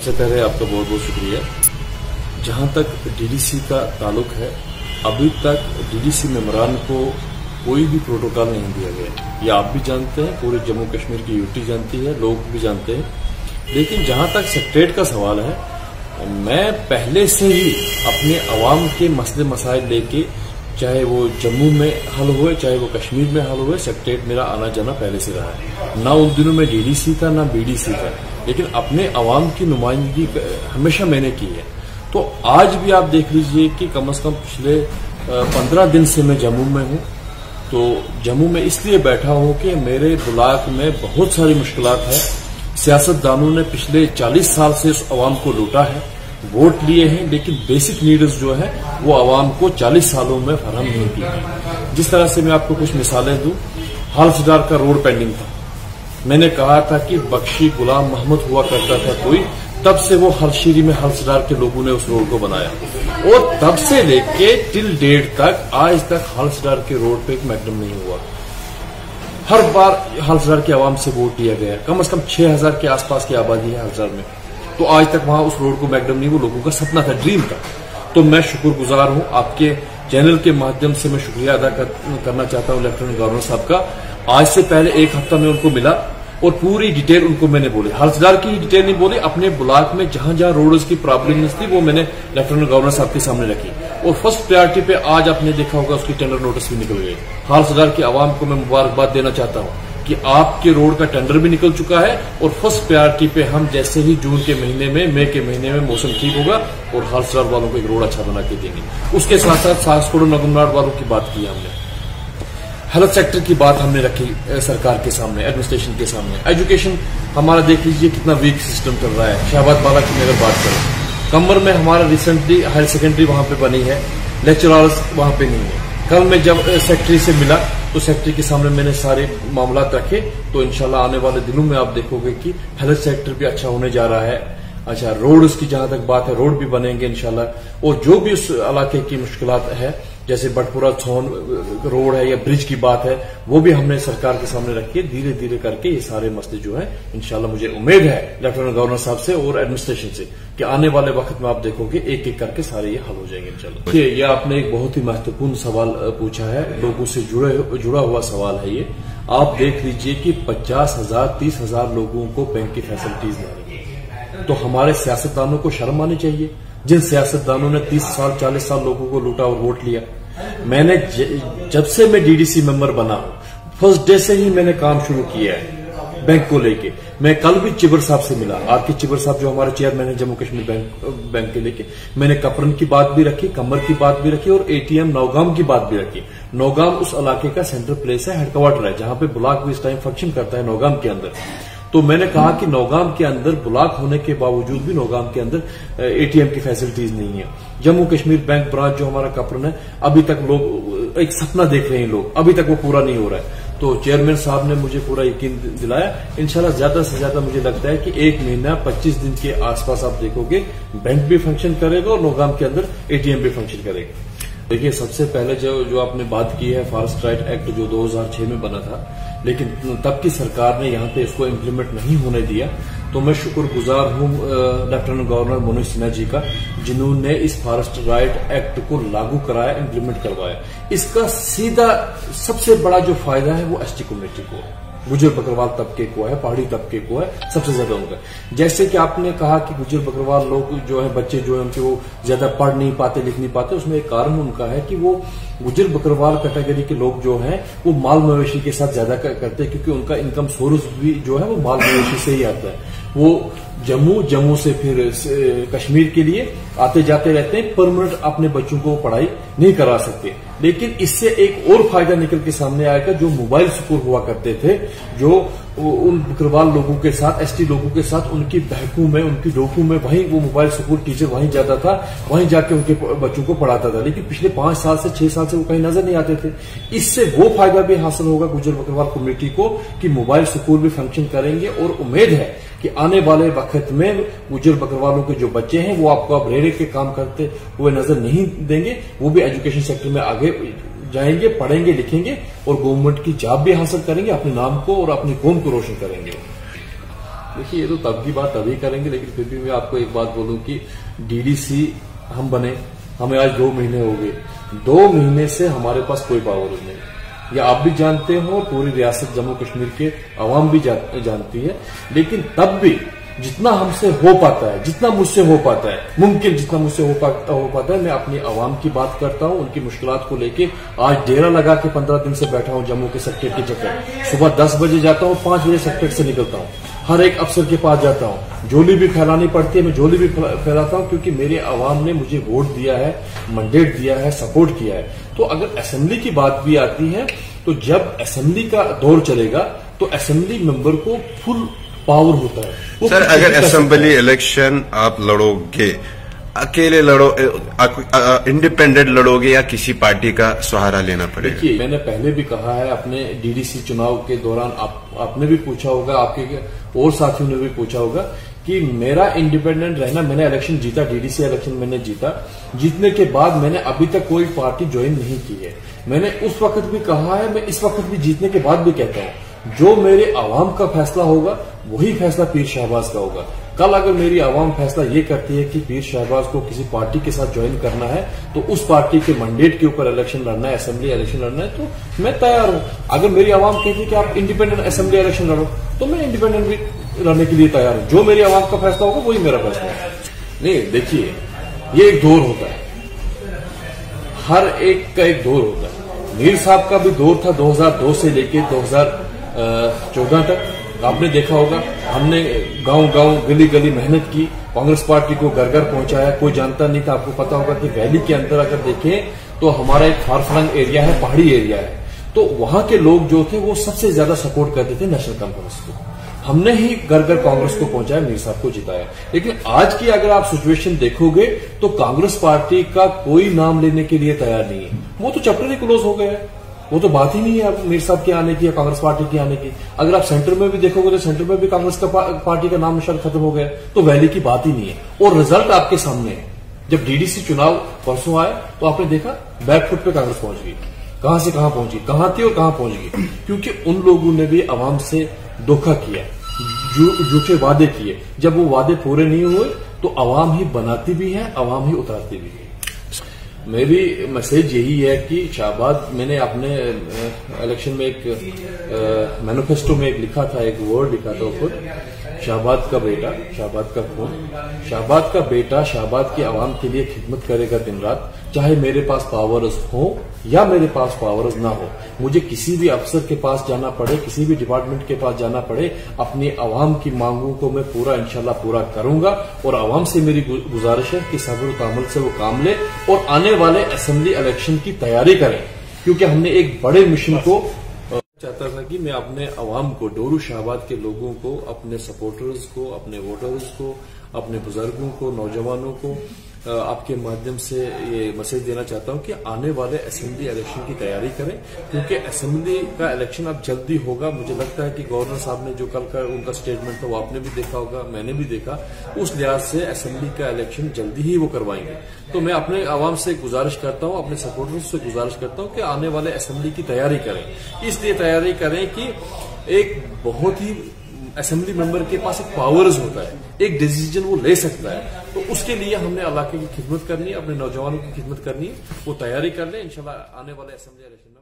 सबसे पहले आपका बहुत बहुत शुक्रिया। जहाँ तक डीडीसी का ताल्लुक है, अभी तक डीडीसी मेमरान को कोई भी प्रोटोकॉल नहीं दिया गया। ये आप भी जानते हैं, पूरे जम्मू कश्मीर की यूटी जानती है, लोग भी जानते हैं। लेकिन जहाँ तक सेक्रेट का सवाल है, मैं पहले से ही अपने अवाम के मसले मसाइल लेके, चाहे वो जम्मू में हल हुए, चाहे वो कश्मीर में हल हुए सेक्रेट मेरा आना जाना पहले से रहा है। ना उन दिनों में डीडीसी था, ना बीडीसी था। लेकिन अपने अवाम की नुमाइंदगी हमेशा मैंने की है। तो आज भी आप देख लीजिए कि कम से कम पिछले पंद्रह दिन से मैं जम्मू में हूँ। तो जम्मू में इसलिए बैठा हूँ कि मेरे ब्लॉक में बहुत सारी मुश्किल है। सियासतदानों ने पिछले 40 साल से उस अवाम को लूटा है, वोट लिए हैं, लेकिन बेसिक नीड्स जो है, वो अवाम को 40 सालों में फराहम नहीं की जिस तरह से मैं आपको कुछ मिसालें दूँ हालसदार का रोड पेंडिंग था। मैंने कहा था कि बख्शी गुलाम मोहम्मद हुआ करता था कोई तब से वो हलशीरी में हलसदार के लोगों ने उस रोड को बनाया। और तब से लेके टिल डेट तक आज तक हलसदार के रोड पे एक मैकडम नहीं हुआ। हर बार हलसदार की आवाम से वोट दिया गया। कम से कम छह हज़ार के आसपास की आबादी है हलसदार में। तो आज तक वहाँ उस रोड को मैकडम नहीं वो लोगों का सपना था ड्रीम था। तो मैं शुक्रगुजार हूँ आपके चैनल के माध्यम से मैं शुक्रिया अदा कर, करना चाहता हूँ लेफ्टिनेंट गवर्नर साहब का। आज से पहले एक हफ़्ता में उनको मिला। और पूरी डिटेल उनको मैंने बोली। हर्षदार की डिटेल नहीं बोली, अपने ब्लॉक में जहाँ जहाँ रोड की प्रॉब्लम थी, वो मैंने लेफ्टिनेंट गवर्नर साहब के सामने रखी। और फ़र्स्ट प्रायोरिटी पे आज आपने देखा होगा उसकी टेंडर नोटिस भी निकल गई। हर्षदार की आवाम को मैं मुबारकबाद देना चाहता हूँ कि आपके रोड का टेंडर भी निकल चुका है और फ़र्स्ट प्रायोरिटी पे हम जैसे ही जून के महीने में, मई के महीने में मौसम ठीक होगा और हर्षदार वालों को एक रोड अच्छा बना के देंगे। उसके साथ साथ सासकोड़ नगमनाड वालों की बात की हमने। हेल्थ सेक्टर की बात हमने रखी सरकार के सामने एडमिनिस्ट्रेशन के सामने। एजुकेशन हमारा देख लीजिए कितना वीक सिस्टम चल रहा है। शहबाद बाला की अगर बात करें। कमर में हमारा रिसेंटली हायर सेकेंडरी वहाँ पे बनी है लेक्चरर्स वहाँ पे नहीं है। कल मैं जब सेक्रेटरी से मिला तो सेक्रेटरी के सामने मैंने सारे मामला रखे तो इनशाला आने वाले दिनों में आप देखोगे कि हेल्थ सेक्टर भी अच्छा होने जा रहा है। अच्छा रोड उसकी जहाँ तक बात है रोड भी बनेंगे इनशाला और जो भी उस इलाके की मुश्किल है जैसे बटपुरा छोन रोड है या ब्रिज की बात है, वो भी हमने सरकार के सामने रखी है धीरे धीरे करके ये सारे मसले जो है इनशाला मुझे उम्मीद है लेफ्टिनेंट गवर्नर साहब से और एडमिनिस्ट्रेशन से कि आने वाले वक्त में आप देखोगे एक एक करके सारे ये हल हो जाएँगे देखिए, ये आपने एक बहुत ही महत्वपूर्ण सवाल पूछा है, लोगों से जुड़े जुड़ा हुआ सवाल है ये। आप देख लीजिए कि पचास हज़ार, तीस हज़ार लोगों को बैंक की फैसिलिटीज़ नहीं तो हमारे सियासतदानों को शर्म आनी चाहिए जिन सियासतदानों ने 30 साल 40 साल लोगों को लूटा और वोट लिया। मैंने जब से मैं डीडीसी मेंबर बना फ़र्स्ट डे से ही मैंने काम शुरू किया है बैंक को लेके। मैं कल भी चिबर साहब से मिला, आर के चिबर साहब जो हमारे चेयरमैन है जम्मू कश्मीर बैंक बैंक के लेके। मैंने कपरन की बात भी रखी, कमर की बात भी रखी और एटीएम नौगाम की बात भी रखी। नौगाम उस इलाके का सेंट्रल प्लेस है हेडक्वार्टर है, जहाँ पे ब्लॉक भी इस टाइम फ़ंक्शन करता है नौगाम के अंदर। तो मैंने कहा कि नौगाम के अंदर ब्लॉक होने के बावजूद भी नौगाम के अंदर एटीएम की फैसिलिटीज़ नहीं है। जम्मू कश्मीर बैंक ब्रांच जो हमारा कपड़न है, अभी तक लोग एक सपना देख रहे हैं लोग। अभी तक वो पूरा नहीं हो रहा है। तो चेयरमैन साहब ने मुझे पूरा यकीन दिलाया। इंशाल्लाह ज़्यादा से ज़्यादा मुझे लगता है कि एक महीना 25 दिन के आसपास आप देखोगे बैंक भी फ़ंक्शन करेगा और नौगाम के अंदर एटीएम भी फ़ंक्शन करेगा। देखिए, सबसे पहले जो जो आपने बात की है फॉरेस्ट राइट एक्ट जो 2006 में बना था लेकिन तब की सरकार ने यहाँ पे इसको इम्प्लीमेंट नहीं होने दिया। तो मैं शुक्रगुजार हूँ लेफ्टिनेंट गवर्नर मनोज सिन्हा जी का, जिन्होंने इस फॉरेस्ट राइट एक्ट को लागू कराया इम्प्लीमेंट करवाया। इसका सीधा सबसे बड़ा जो फ़ायदा है वो एसटी कम्युनिटी को गुजर बकरवाल तबके को है, पहाड़ी तबके को है, सबसे ज़्यादा उनका। जैसे कि आपने कहा कि गुजर बकरवाल लोग जो है, बच्चे जो है उनके वो ज़्यादा पढ़ नहीं पाते, लिख नहीं पाते, उसमें एक कारण उनका है कि वो गुजर बकरवाल कैटेगरी के लोग जो हैं, वो माल मवेशी के साथ ज़्यादा करते हैं, क्योंकि उनका इनकम सोर्स भी जो है, वो माल मवेशी से ही आता है। वो जम्मू जम्मू से फिर कश्मीर के लिए आते जाते रहते हैं, परमानेंट अपने बच्चों को पढ़ाई नहीं करा सकते। लेकिन इससे एक और फ़ायदा निकल के सामने आएगा जो मोबाइल स्कूल हुआ करते थे, जो उन बकरवाल लोगों के साथ, एसटी लोगों के साथ, उनकी बहकू में, उनकी डोकू में, वहीं वो मोबाइल स्कूल टीचर वहीं जाता था, वहीं जाके उनके बच्चों को पढ़ाता था। लेकिन पिछले पाँच साल से, छह साल से वो कहीं नज़र नहीं आते थे। इससे वो फ़ायदा भी हासिल होगा गुजर बकरवाल कम्युनिटी को, कि मोबाइल स्कूल भी फ़ंक्शन करेंगे और उम्मीद है कि आने वाले वक्त में गुजर बकरवालों के जो बच्चे हैं, वो आपको अब रेरे के काम करते हुए नज़र नहीं देंगे, वो भी एजुकेशन सेक्टर में आगे जाएँगे, पढ़ेंगे, लिखेंगे और गवर्नमेंट की जॉब भी हासिल करेंगे, अपने नाम को और अपनी कौम को रोशन करेंगे। देखिए, ये तो तब की बात, तभी करेंगे, लेकिन फिर भी मैं आपको एक बात बोलूँ कि डीडीसी हम बने, हमें आज दो महीने हो गए। दो महीने से हमारे पास कोई पावर नहीं। या आप भी जानते हो पूरी रियासत जम्मू कश्मीर के अवाम भी जा, जानती है। लेकिन तब भी जितना हमसे हो पाता है, जितना मुझसे हो पाता है, मुमकिन जितना मुझसे हो पाता हो पाता है, मैं अपनी आवाम की बात करता हूँ, उनकी मुश्किल को लेके आज डेरा लगा के पंद्रह दिन से बैठा हूँ जम्मू के सेक्टर के चक्कर सुबह दस बजे जाता हूँ, पाँच बजे सेक्टर से निकलता हूँ। हर एक अफसर के पास जाता हूँ। झोली भी फैलानी पड़ती है, मैं झोली भी फैलाता हूँ, क्योंकि मेरे आवाम ने मुझे वोट दिया है मंडेट दिया है सपोर्ट किया है। तो अगर असेंबली की बात भी आती है तो जब असेंबली का दौर चलेगा तो असेंबली मेंबर को फुल पावर होता है। सर अगर असेंबली इलेक्शन आप लड़ोगे अकेले लड़ो इंडिपेंडेंट लड़ोगे या किसी पार्टी का सहारा लेना पड़ेगा? देखिए मैंने पहले भी कहा है अपने डीडीसी चुनाव के दौरान आप, आपने भी पूछा होगा आपके और साथियों ने भी पूछा होगा कि मेरा इंडिपेंडेंट रहना मैंने इलेक्शन जीता डीडीसी इलेक्शन मैंने जीता जीतने के बाद मैंने अभी तक कोई पार्टी ज्वाइन नहीं की है। मैंने उस वक्त भी कहा है मैं इस वक्त भी जीतने के बाद भी कहता हूँ। जो मेरे आवाम का फैसला होगा, वही फैसला पीर शहबाज का होगा। कल अगर मेरी आवाम फैसला ये करती है कि पीर शहबाज को किसी पार्टी के साथ ज्वाइन करना है तो उस पार्टी के मंडेट के ऊपर इलेक्शन लड़ना है असेंबली इलेक्शन लड़ना है तो मैं तैयार हूँ। अगर मेरी आवाम कहती है कि आप इंडिपेंडेंट असेंबली इलेक्शन लड़ो तो मैं इंडिपेंडेंट भी लड़ने के लिए तैयार हूँ। जो मेरी आवाम का फैसला होगा, वही मेरा फैसला है नहीं, देखिए, ये एक दौर होता है। हर एक का एक दौर होता है। मीर साहब का भी दौर था 2002 से लेकर लेके 2014 तक। आपने देखा होगा, हमने गाँव गाँव गली गली मेहनत की, कांग्रेस पार्टी को घर घर पहुँचाया। कोई जानता नहीं था, आपको पता होगा कि वैली के अंदर अगर देखें तो हमारा एक फारफरंग एरिया है, पहाड़ी एरिया है। तो वहाँ के लोग जो थे, वो सबसे ज़्यादा सपोर्ट करते थे नेशनल कॉन्फ्रेंस को। हमने ही घर घर कांग्रेस को पहुँचाया, मीर साहब को जिताया। लेकिन आज की अगर आप सिचुएशन देखोगे तो कांग्रेस पार्टी का कोई नाम लेने के लिए तैयार नहीं है। वो तो चैप्टर ही क्लोज हो गया है। वो तो बात ही नहीं है मीर साहब के आने की या कांग्रेस पार्टी के आने की। अगर आप सेंटर में भी देखोगे तो सेंटर में भी कांग्रेस का पार्टी का नाम निशान खत्म हो गया तो वैली की बात ही नहीं है। और रिज़ल्ट आपके सामने है। जब डीडीसी चुनाव परसों आए तो आपने देखा बैकफुट पे कांग्रेस पहुँच गई। कहाँ से कहाँ पहुँची? कहाँ थी और कहाँ पहुँच गई? क्योंकि उन लोगों ने भी आवाम से धोखा किया झूठे वादे किए। जब वो वादे पूरे नहीं हुए तो आवाम ही बनाती भी है, आवाम ही उतारती भी है। मेरी मैसेज यही है कि शाहबाद, मैंने अपने इलेक्शन में एक मैनिफेस्टो में एक लिखा था, एक वर्ड लिखा था ऊपर शाहबाद का बेटा शाहबाद का खून शाहबाद का बेटा शाहबाद की आवाम के लिए खिदमत करेगा दिन रात, चाहे मेरे पास पावर्स हो या मेरे पास पावर्स ना हो। मुझे किसी भी अफसर के पास जाना पड़े, किसी भी डिपार्टमेंट के पास जाना पड़े, अपनी आवाम की मांगों को मैं पूरा, इंशाल्लाह पूरा करूँगा और आवाम से मेरी गुजारिश है कि सब्र तामल से वो काम ले और आने वाले असेंबली इलेक्शन की तैयारी करें। क्योंकि हमने एक बड़े मिशन को चाहता था कि मैं अपने अवाम को, डोरू शाहबाद के लोगों को, अपने सपोर्टर्स को, अपने वोटर्स को, अपने बुज़ुर्गों को, नौजवानों को आपके माध्यम से ये मैसेज देना चाहता हूँ कि आने वाले असेंबली इलेक्शन की तैयारी करें, क्योंकि असेंबली का इलेक्शन अब जल्दी होगा। मुझे लगता है कि गवर्नर साहब ने जो कल का उनका स्टेटमेंट था, वो आपने भी देखा होगा, मैंने भी देखा, उस लिहाज से असेंबली का इलेक्शन जल्दी ही वो करवाएँगे। तो मैं अपने आवाम से गुजारिश करता हूँ, अपने सपोर्टर्स से गुजारिश करता हूँ कि आने वाले असेंबली की तैयारी करें। इसलिए तैयारी करें कि एक बहुत ही असेंबली मेंबर के पास एक पावर्स होता है, एक डिसीज़न वो ले सकता है। तो उसके लिए हमने इलाके की खिदमत करनी है, अपने नौजवानों की खिदमत करनी है, वो तैयारी कर लें, इंशाल्लाह आने वाले असेंबली इलेक्शन में